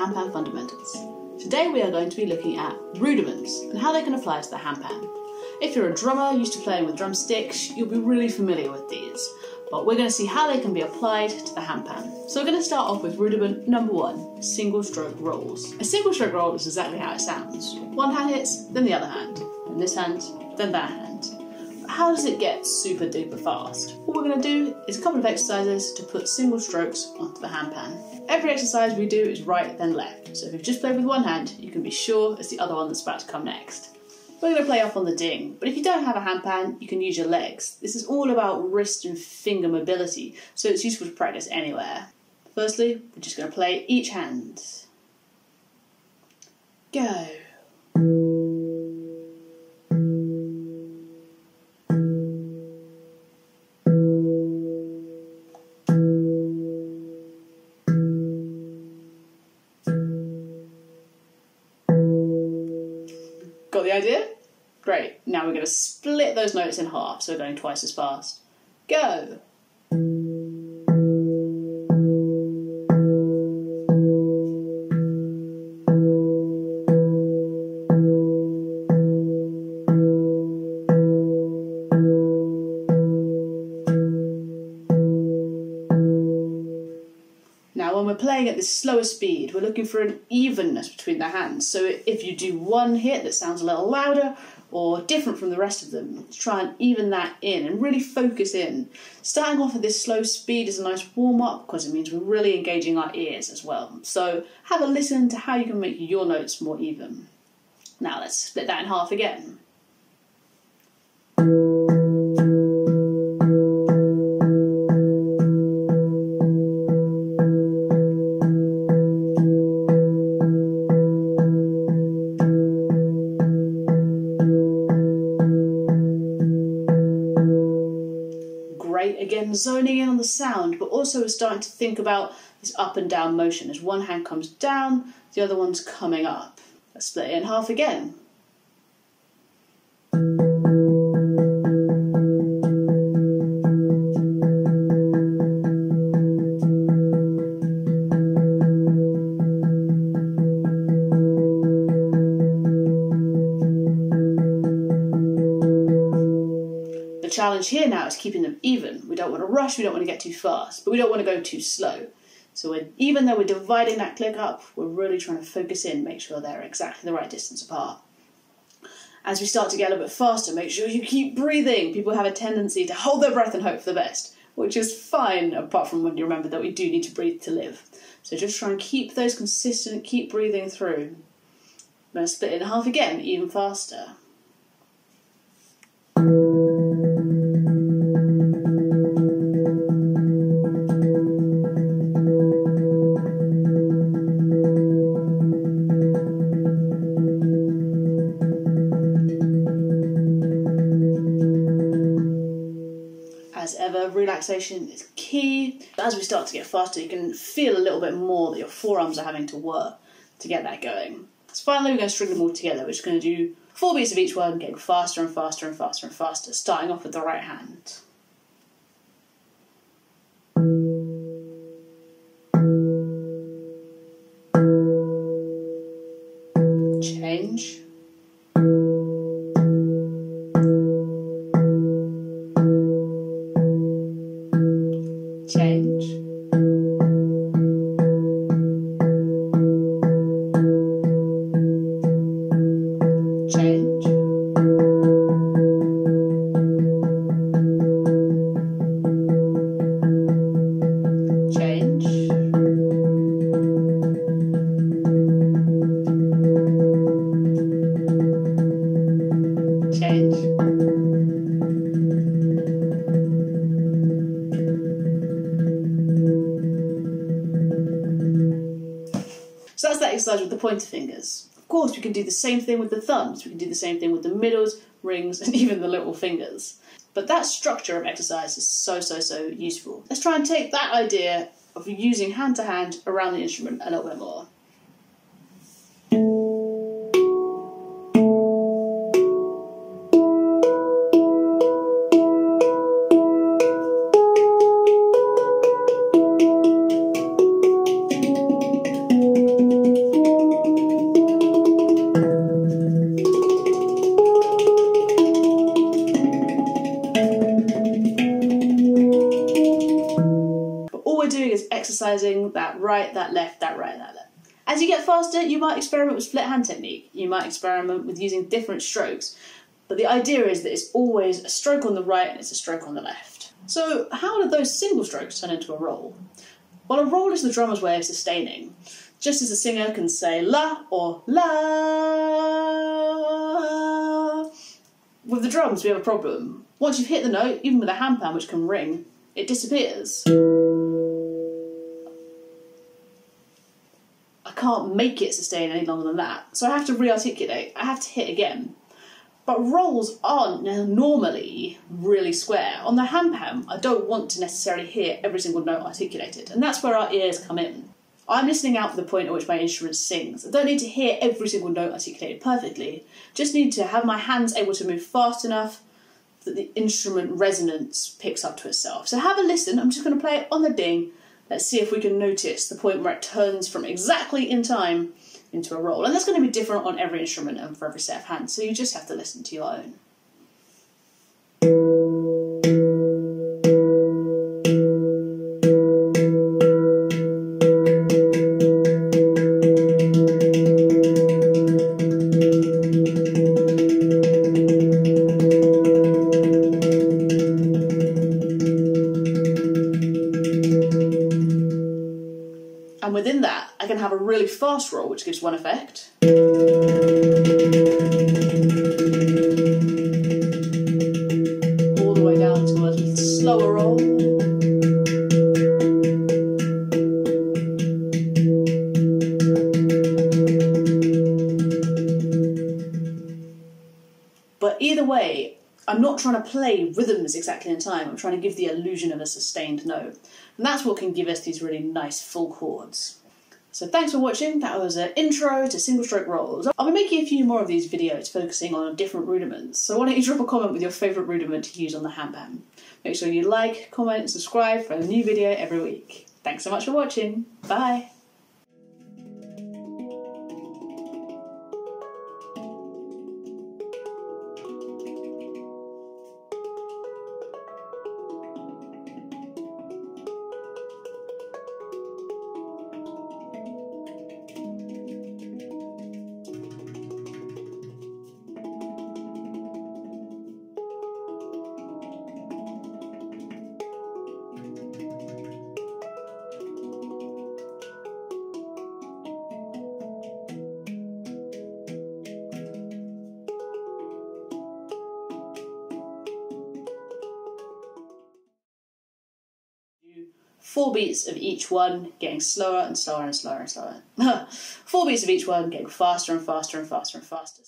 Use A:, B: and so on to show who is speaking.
A: handpan fundamentals. Today we are going to be looking at rudiments and how they can apply to the handpan. If you're a drummer used to playing with drumsticks, you'll be really familiar with these, but we're going to see how they can be applied to the handpan. So we're going to start off with rudiment number one, single stroke rolls. A single stroke roll is exactly how it sounds. One hand hits, then the other hand, then this hand, then that hand how does it get super duper fast? What we're going to do is a couple of exercises to put single strokes onto the handpan. Every exercise we do is right then left, so if you've just played with one hand, you can be sure it's the other one that's about to come next. We're going to play off on the ding, but if you don't have a handpan, you can use your legs. This is all about wrist and finger mobility, so it's useful to practice anywhere. Firstly, we're just going to play each hand. Go. Got the idea? Great. Now we're going to split those notes in half, so we're going twice as fast. Go! We're playing at this slower speed, we're looking for an evenness between the hands. So, if you do one hit that sounds a little louder or different from the rest of them, try and even that in and really focus in. Starting off at this slow speed is a nice warm up because it means we're really engaging our ears as well. So, have a listen to how you can make your notes more even. Now, let's split that in half again. Zoning in on the sound, but also starting to think about this up and down motion. As one hand comes down, the other one's coming up. Let's split it in half again. The challenge here now is keeping them even. Don't want to rush, we don't want to get too fast, but we don't want to go too slow. So even though we're dividing that click up, we're really trying to focus in, make sure they're exactly the right distance apart. As we start to get a little bit faster, make sure you keep breathing. People have a tendency to hold their breath and hope for the best, which is fine, apart from when you remember that we do need to breathe to live. So just try and keep those consistent, keep breathing through. I'm going to split it in half again, even faster. Relaxation is key. As we start to get faster, you can feel a little bit more that your forearms are having to work to get that going. So finally, we're going to string them all together. We're just going to do four beats of each one, getting faster and faster and faster and faster, starting off with the right hand. Change. Change. Exercise with the pointer fingers. Of course, we can do the same thing with the thumbs, we can do the same thing with the middles, rings, and even the little fingers. But that structure of exercise is so, so, so useful. Let's try and take that idea of using hand to hand around the instrument a little bit more. Right, that left, that right, that left. As you get faster, you might experiment with split hand technique. You might experiment with using different strokes. But the idea is that it's always a stroke on the right and it's a stroke on the left. So, how do those single strokes turn into a roll? Well, a roll is the drummer's way of sustaining. Just as a singer can say la or la. With the drums, we have a problem. Once you've hit the note, even with a handpan which can ring, it disappears. Can't make it sustain any longer than that, so I have to re-articulate. I have to hit again. But rolls aren't normally really square. On the handpan, I don't want to necessarily hear every single note articulated, and that's where our ears come in. I'm listening out for the point at which my instrument sings. I don't need to hear every single note articulated perfectly. Just need to have my hands able to move fast enough that the instrument resonance picks up to itself. So have a listen. I'm just going to play it on the ding. Let's see if we can notice the point where it turns from exactly in time into a roll. And that's going to be different on every instrument and for every set of hands. So you just have to listen to your own. And within that, I can have a really fast roll, which gives one effect. All the way down to a little slower roll. But either way, I'm not trying to play rhythms exactly in time, I'm trying to give the illusion of a sustained note. And that's what can give us these really nice full chords. So thanks for watching, that was an intro to single stroke rolls. I'll be making a few more of these videos focusing on different rudiments, so why don't you drop a comment with your favourite rudiment to use on the handpan. Make sure you like, comment subscribe for a new video every week. Thanks so much for watching, bye! Four beats of each one getting slower and slower and slower and slower. four beats of each one getting faster and faster and faster and faster.